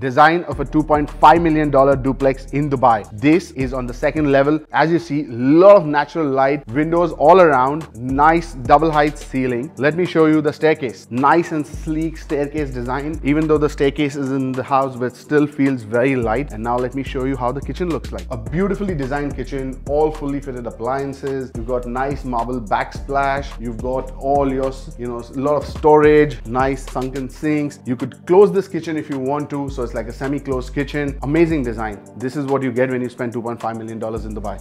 design of a $2.5 million duplex in Dubai. This is on the second level. As you see, lot of natural light, windows all around, nice double height ceiling. Let me show you the staircase. Nice and sleek staircase design, even though the staircase is in the house, but still feels very light. And now let me show you how the kitchen looks like. A beautifully designed kitchen, all fully fitted appliances. You've got nice marble backsplash. You've got all your, you know, a lot of storage, nice sunken sinks. You could close this kitchen if you want to. So like a semi-closed kitchen. Amazing design. This is what you get when you spend $2.5 million in Dubai.